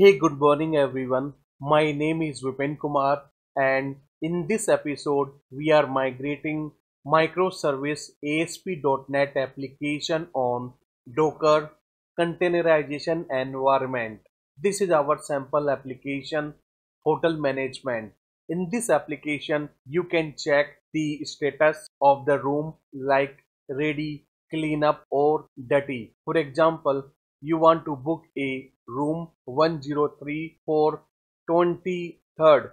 Hey, good morning everyone. My name is Vipin Kumar and in this episode we are migrating microservice ASP.NET application on Docker containerization environment. This is our sample application hotel management. In this application you can check the status of the room like ready, clean up or dirty. For example, you want to book a room 103 for 23rd.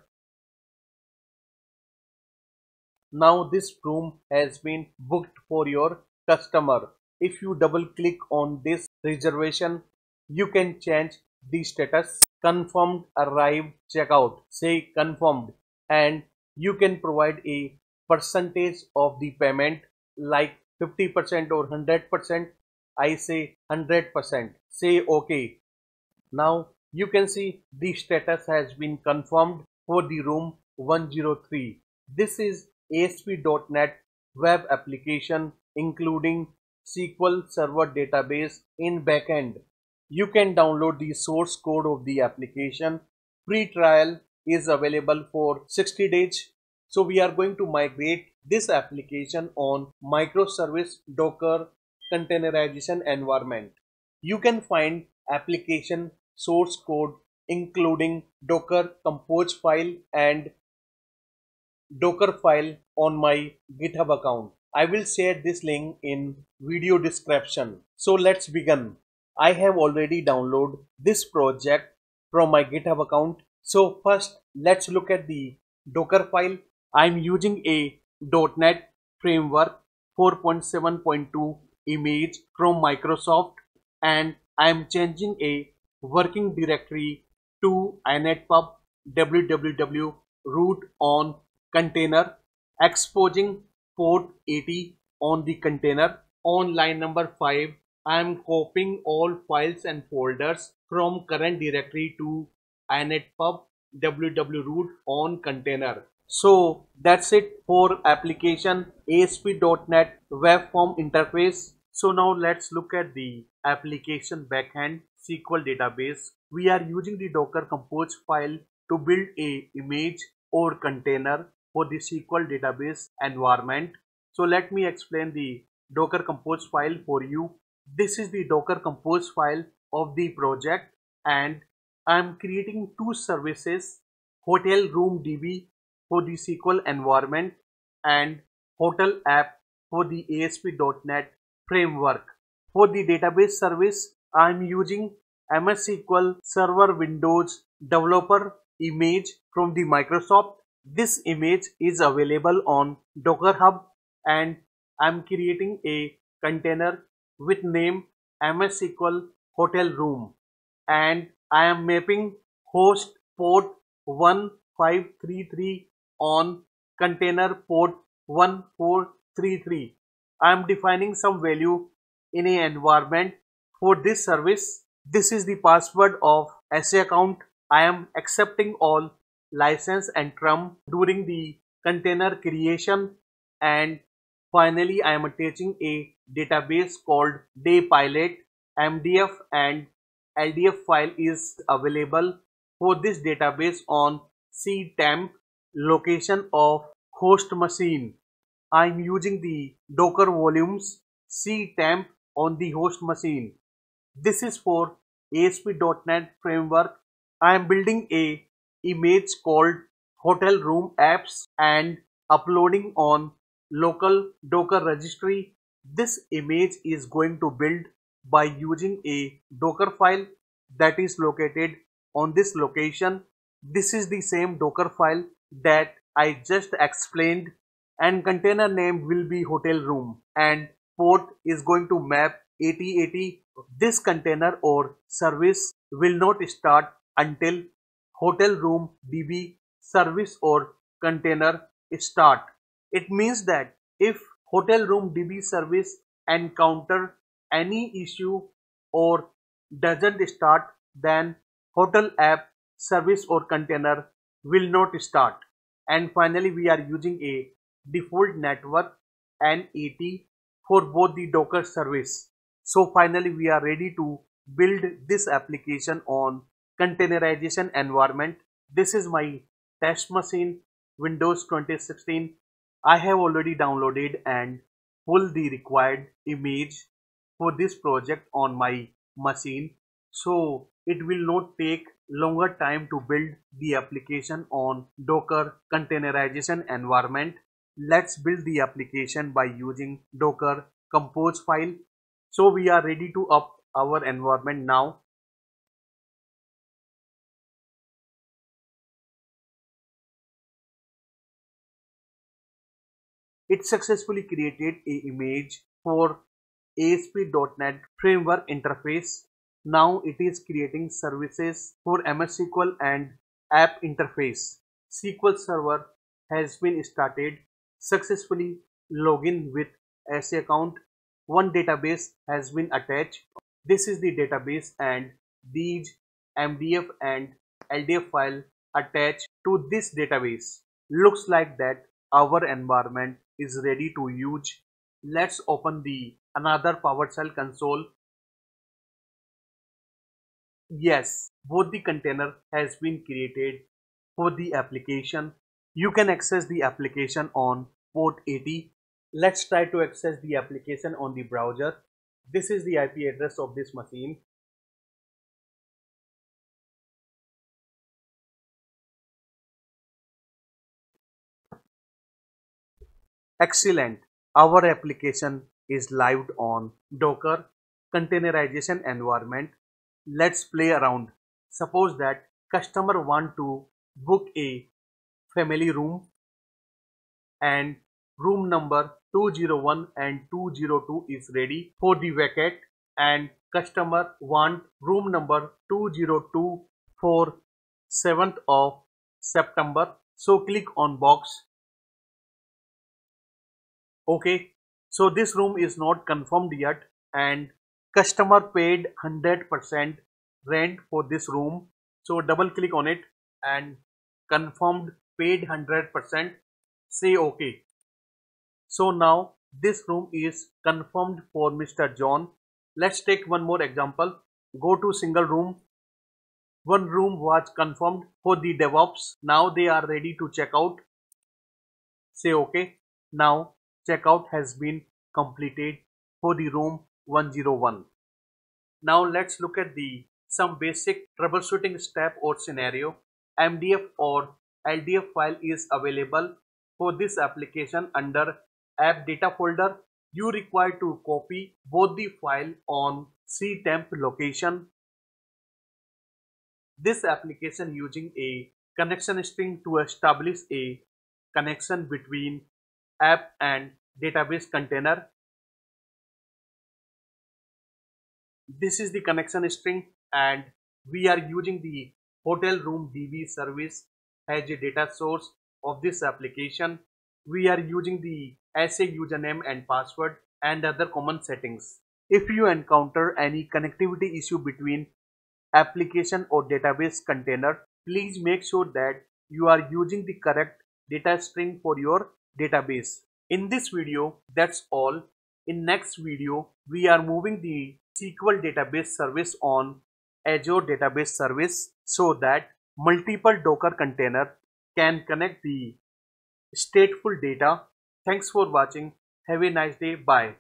Now this room has been booked for your customer. If you double click on this reservation, you can change the status. Confirmed arrived checkout. Say confirmed. And you can provide a percentage of the payment like 50% or 100% I say 100% say OK now you can see the status has been confirmed for the room 103 this is ASP.NET web application including SQL Server database in backend. You can download the source code of the application. Free trial is available for 60 days. So we are going to migrate this application on microservice Docker containerization environment. You can find application source code including Docker compose file and Docker file on my GitHub account. I will share this link in video description. So let's begin. I have already downloaded this project from my GitHub account. So first let's look at the Docker file I'm using a .NET Framework 4.7.2 image from Microsoft and I'm changing a working directory to inetpub www root on container exposing port 80 on the container. On line number 5 I am copying all files and folders from current directory to inetpub www root on container. So that's it for application ASP.NET web form interface. So now let's look at the application backend SQL database. We are using the Docker compose file to build a image or container for the SQL database environment. So let me explain the Docker compose file for you. This is the Docker compose file of the project and I am creating two services hotel room db for the SQL environment and hotel app for the ASP.NET framework. For the database service, I am using MS SQL Server Windows Developer image from the Microsoft. This image is available on Docker Hub and I am creating a container with name MS SQL Hotel Room and I am mapping host port 1533 on container port 1433. I am defining some value in a environment for this service. This is the password of SA account. I am accepting all license and term during the container creation and finally I am attaching a database called daypilot mdf and ldf file is available for this database on ctemp location of host machine. I'm using the Docker volumes ctemp on the host machine. This is for ASP.NET framework. I am building a image called hotel room apps and uploading on local Docker registry. This image is going to build by using a Docker file that is located on this location. This is the same Docker file that I just explained and container name will be hotel room and port is going to map 8080 this container or service will not start until hotel room db service or container start. It means that if hotel room db service encounter any issue or doesn't start then hotel app service or container will not start. And finally we are using a default network NAT for both the docker service so finally we are ready to build this application on containerization environment. This is my test machine Windows 2016. I have already downloaded and pulled the required image for this project on my machine. So it will not take longer time to build the application on Docker containerization environment. Let's build the application by using Docker compose file. So we are ready to up our environment now. It successfully created a image for ASP.NET Framework interface now it is creating services for MS SQL and app interface. SQL Server has been started successfully login with SA account. One database has been attached. This is the database and these MDF and LDF file attached to this database. Looks like that our environment is ready to use. Let's open the another PowerShell console Yes, both the container has been created for the application. You can access the application on port 80. Let's try to access the application on the browser. This is the IP address of this machine. Excellent. Our application is live on Docker containerization environment let's play around suppose that customer want to book a family room and room number 201 and 202 is ready for the vacate and customer want room number 202 for 7th of September. So click on box. Okay. So this room is not confirmed yet and customer paid 100% rent for this room. So double click on it and confirmed paid 100% say ok so now this room is confirmed for Mr. John let's take one more example go to single room one room was confirmed for the DevOps now they are ready to check out say ok now checkout has been completed for the room 101. Now let's look at the some basic troubleshooting step or scenario. MDF or LDF file is available for this application under app data folder. You require to copy both the file on ctemp location. This application using a connection string to establish a connection between app and database container this is the connection string and we are using the hotel room db service as a data source of this application we are using the SA username and password and other common settings. If you encounter any connectivity issue between application or database container please make sure that you are using the correct data string for your database. In this video that's all. In next video we are moving the SQL database service on Azure Database Service so that multiple Docker container can connect the stateful data. Thanks for watching. Have a nice day. Bye.